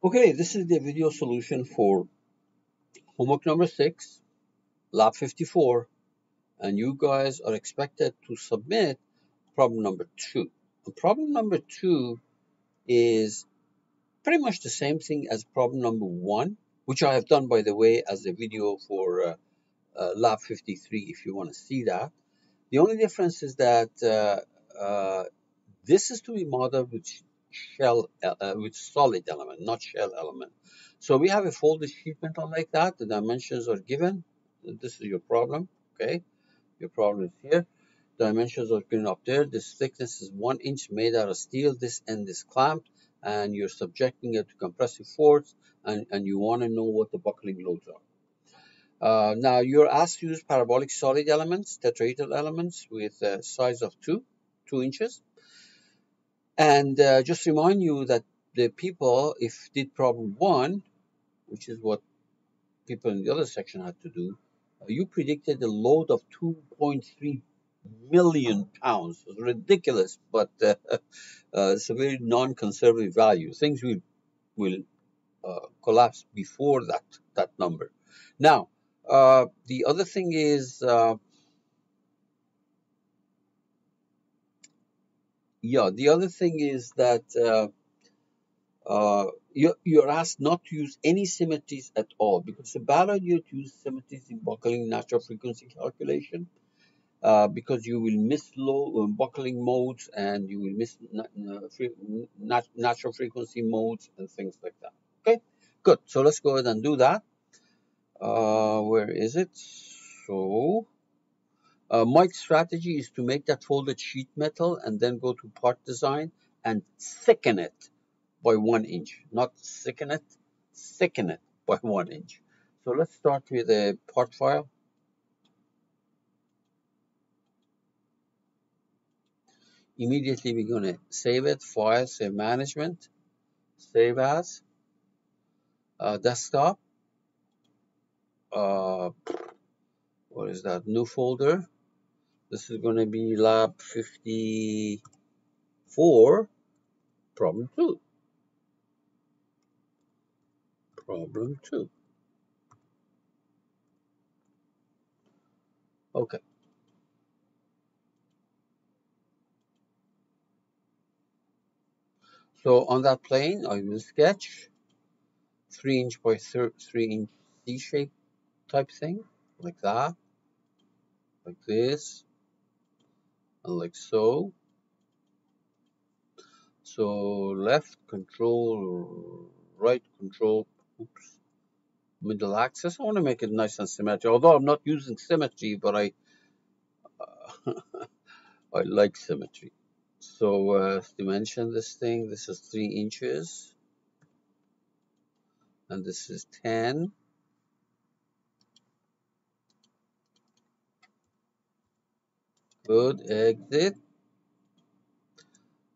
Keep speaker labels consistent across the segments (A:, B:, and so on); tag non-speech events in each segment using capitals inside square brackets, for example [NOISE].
A: Okay, this is the video solution for homework number six, lab 54, and you guys are expected to submit problem number two. And problem number two is pretty much the same thing as problem number one, which I have done, by the way, as a video for uh, uh, lab 53, if you want to see that. The only difference is that uh, uh this is to be modeled with shell uh, uh, with solid element, not shell element. So we have a folded sheet metal like that. The dimensions are given. This is your problem. Okay, your problem is here. Dimensions are given up there. This thickness is one inch made out of steel. This end is clamped, and you're subjecting it to compressive force, and, and you want to know what the buckling loads are. Uh, now you're asked to use parabolic solid elements, tetrahedral elements with a size of two, two inches. And uh, just remind you that the people, if did problem one, which is what people in the other section had to do, uh, you predicted a load of 2.3 million pounds. It was ridiculous, but uh, [LAUGHS] uh, it's a very non-conservative value. Things will will uh, collapse before that that number. Now, uh, the other thing is yeah, the other thing is that uh, uh, you're, you're, asked not to use any symmetries at all because bad idea to use symmetries in buckling natural frequency calculation uh, because you will miss low uh, buckling modes and you will miss nat natural frequency modes and things like that. Okay, good. So let's go ahead and do that. Uh, where is it? So uh, Mike's strategy is to make that folded sheet metal and then go to part design and thicken it by one inch. Not thicken it, thicken it by [LAUGHS] one inch. So let's start with a part file. Immediately we're going to save it, file, save management, save as, uh, desktop, uh, what is that, new folder, this is going to be lab 54, problem 2. Problem 2. Okay. So on that plane, I will sketch 3 inch by 3 inch C shape type thing, like that, like this, like so. So left control, right control, oops, middle axis. I want to make it nice and symmetric, although I'm not using symmetry, but I uh, [LAUGHS] I like symmetry. So uh, dimension this thing, this is 3 inches, and this is 10. Good, exit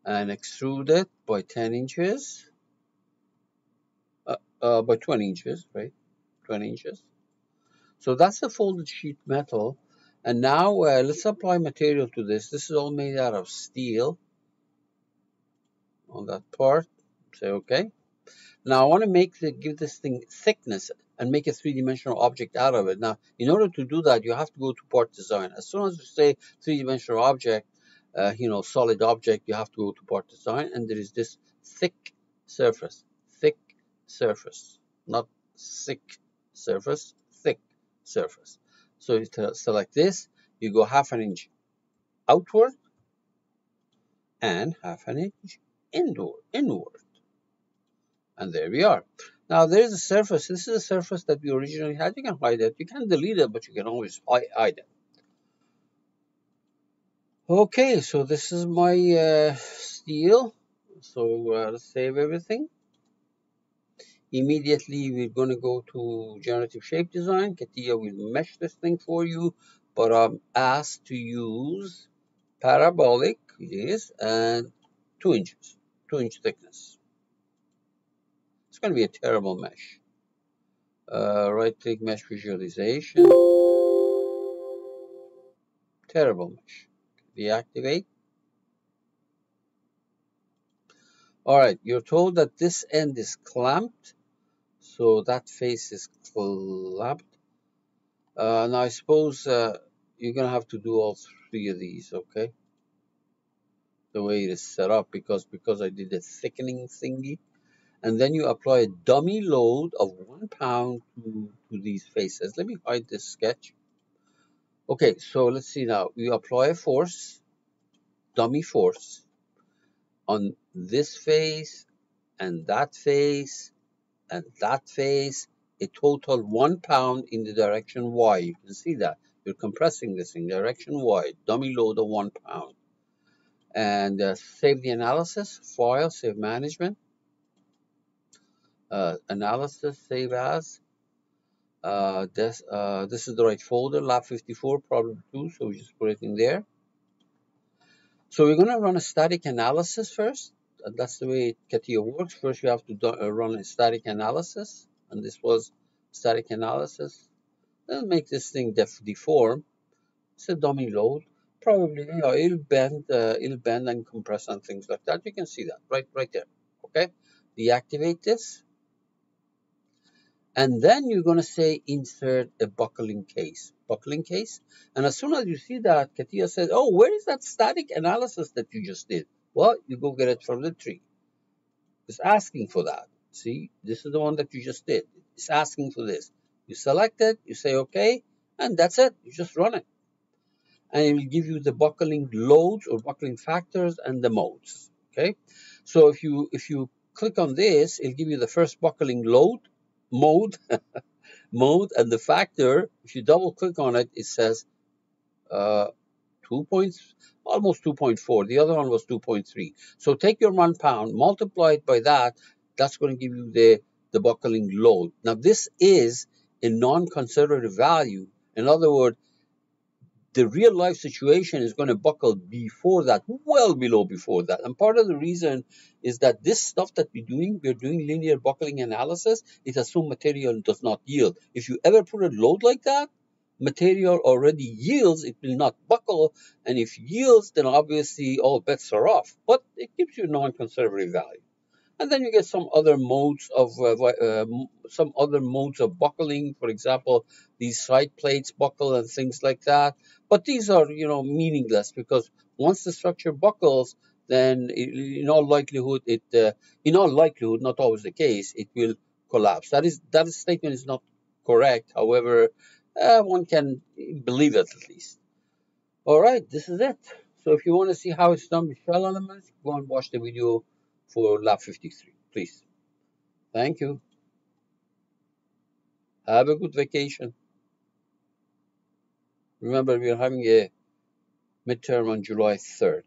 A: and extrude it by 10 inches, uh, uh, by 20 inches, right? 20 inches. So that's the folded sheet metal. And now uh, let's apply material to this. This is all made out of steel on that part. Say okay. Now I want to make the give this thing thickness and make a three-dimensional object out of it. Now, in order to do that, you have to go to part design. As soon as you say three-dimensional object, uh, you know, solid object, you have to go to part design, and there is this thick surface, thick surface, not thick surface, thick surface. So you select this, you go half an inch outward and half an inch inward, inward. And there we are. Now there is a surface. This is a surface that we originally had. You can hide it. You can delete it, but you can always hide it. Okay, so this is my uh, steel. So uh, save everything. Immediately we're going to go to generative shape design. CATIA will mesh this thing for you, but I'm asked to use parabolic, yes, and two inches, two inch thickness going to be a terrible mesh. Uh, right click mesh visualization. Terrible mesh. Deactivate. All right, you're told that this end is clamped, so that face is clamped. Uh, now I suppose uh, you're gonna have to do all three of these, okay? The way it is set up, because because I did a thickening thingy, and then you apply a dummy load of one pound to, to these faces. Let me hide this sketch. Okay, so let's see now. You apply a force, dummy force, on this face and that face and that face, a total one pound in the direction Y. You can see that. You're compressing this in direction Y, dummy load of one pound. And uh, save the analysis, file, save management, uh, analysis, save as. Uh, this, uh, this is the right folder, lab 54, problem 2, so we just put it in there. So we're going to run a static analysis first. That's the way CATIA works. First, you have to do, uh, run a static analysis. And this was static analysis. Then make this thing def deform. It's a dummy load. Probably, you know, it'll bend, uh, it'll bend and compress and things like that. You can see that right, right there. Okay. Deactivate this. And then you're going to say insert a buckling case, buckling case. And as soon as you see that, CATIA says, oh, where is that static analysis that you just did? Well, you go get it from the tree. It's asking for that. See, this is the one that you just did. It's asking for this. You select it, you say okay, and that's it. You just run it. And it will give you the buckling loads or buckling factors and the modes. Okay. So if you if you click on this, it'll give you the first buckling load mode, [LAUGHS] mode, and the factor, if you double click on it, it says uh, 2 points, almost 2.4. The other one was 2.3. So take your one pound, multiply it by that. That's going to give you the, the buckling load. Now, this is a non-conservative value. In other words, the real life situation is going to buckle before that, well below before that. And part of the reason is that this stuff that we're doing, we're doing linear buckling analysis, it assumes material does not yield. If you ever put a load like that, material already yields, it will not buckle. And if yields, then obviously all bets are off. But it gives you non-conservative value. And then you get some other modes of uh, uh, some other modes of buckling. For example, these side plates buckle and things like that. But these are you know meaningless because once the structure buckles, then in all likelihood it uh, in all likelihood not always the case it will collapse. That is that statement is not correct. However, uh, one can believe it at least. All right, this is it. So if you want to see how it's done with shell elements, go and watch the video for lab 53, please. Thank you. Have a good vacation. Remember, we are having a midterm on July 3rd.